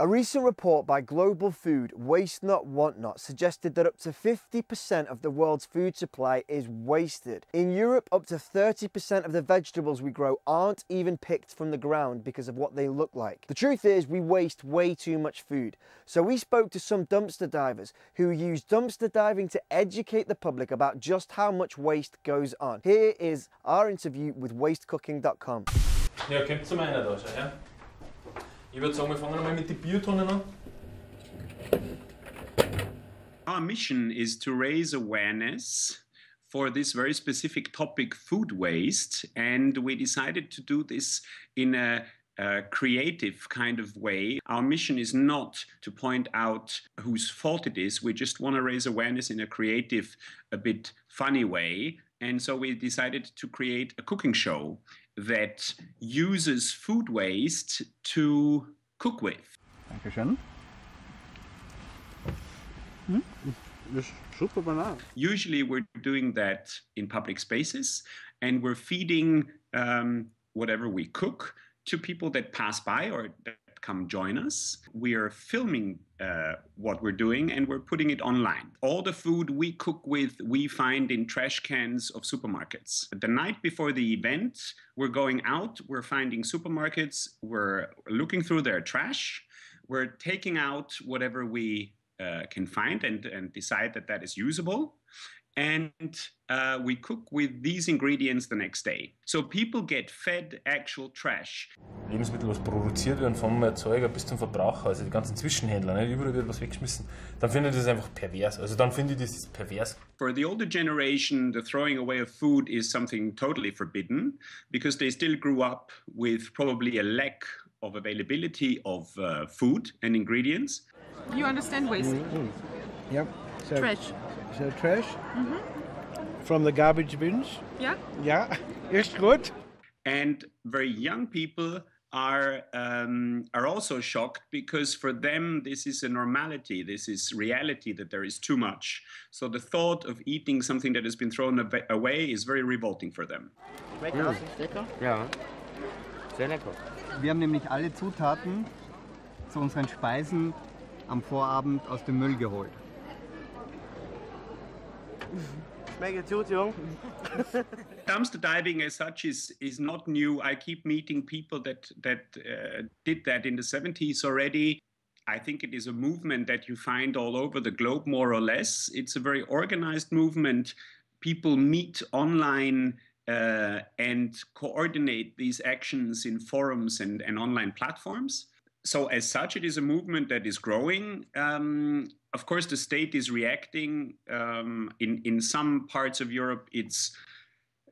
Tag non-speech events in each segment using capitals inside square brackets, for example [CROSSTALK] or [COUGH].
A recent report by Global Food, Waste Not Want Not, suggested that up to 50% of the world's food supply is wasted. In Europe, up to 30% of the vegetables we grow aren't even picked from the ground because of what they look like. The truth is, we waste way too much food. So we spoke to some dumpster divers who use dumpster diving to educate the public about just how much waste goes on. Here is our interview with wastecooking.com. Ja? Ich würde sagen, wir fangen mit den Biotonnen an. Our mission is to raise awareness for this very specific topic, food waste, and we decided to do this in a, a creative kind of way. Our mission is not to point out whose fault it is. We just want to raise awareness in a creative, a bit funny way. And so we decided to create a cooking show that uses food waste to cook with. Dankeschön. Hm? Ist super banal. Usually, we're doing that in public spaces and we're feeding um, whatever we cook to people that pass by or come join us. We are filming uh, what we're doing and we're putting it online. All the food we cook with, we find in trash cans of supermarkets. The night before the event, we're going out, we're finding supermarkets, we're looking through their trash, we're taking out whatever we uh, can find and, and decide that that is usable. And uh, we cook with these ingredients the next day. So people get fed actual trash. Lebensmittel, was produziert werden vom Erzeuger bis zum Verbraucher, also die ganzen Zwischenhändler, nicht? überall wird was weggeschmissen, dann finde ich das einfach pervers. Also dann finde ich das pervers. For the older generation, the throwing away of food is something totally forbidden because they still grew up with probably a lack of availability of uh, food and ingredients. You understand waste? Yep. So, Trash. So trash. From the garbage bins. Yeah? Yeah, [LAUGHS] it's good. and very young people are um, are also shocked because for them this is a normality this is reality that there is too much so the thought of eating something that has been thrown ava- away is very revolting for them Ja, sehr lecker. Wir haben nämlich alle Zutaten zu unseren Speisen am Vorabend aus dem Müll geholt. Schmeckt gut, Jung. [LAUGHS] dumpster diving as such is is not new i keep meeting people that that uh, did that in the 70s already I think it is a movement that you find all over the globe, more or less. It's a very organized movement. People meet online uh, and coordinate these actions in forums and, and online platforms. So, as such, it is a movement that is growing. Um, of course, the state is reacting. Um, in, in some parts of Europe, it's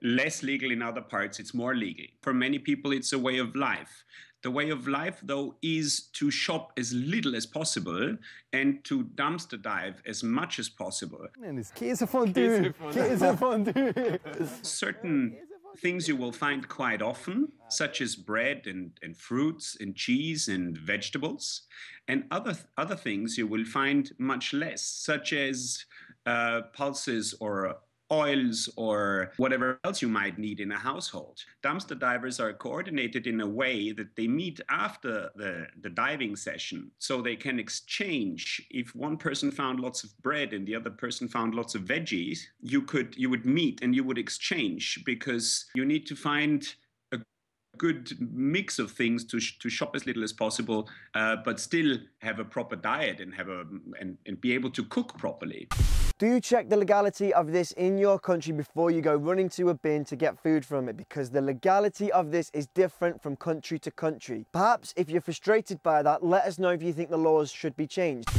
less legal in other parts it's more legal for many people it's a way of life the way of life though is to shop as little as possible and to dumpster dive as much as possible Käsefondue! Käsefondue! [LAUGHS] certain things you will find quite often such as bread and, and fruits and cheese and vegetables. And other other things you will find much less such as uh, pulses or oils or whatever else you might need in a household. Dumpster divers are coordinated in a way that they meet after the, the diving session so they can exchange. If one person found lots of bread and the other person found lots of veggies, you could you would meet and you would exchange because you need to find good mix of things to, sh- to shop as little as possible, uh, but still have a proper diet and have a and, and be able to cook properly. Do you check the legality of this in your country before you go running to a bin to get food from it? Because the legality of this is different from country to country. Perhaps if you're frustrated by that, let us know if you think the laws should be changed.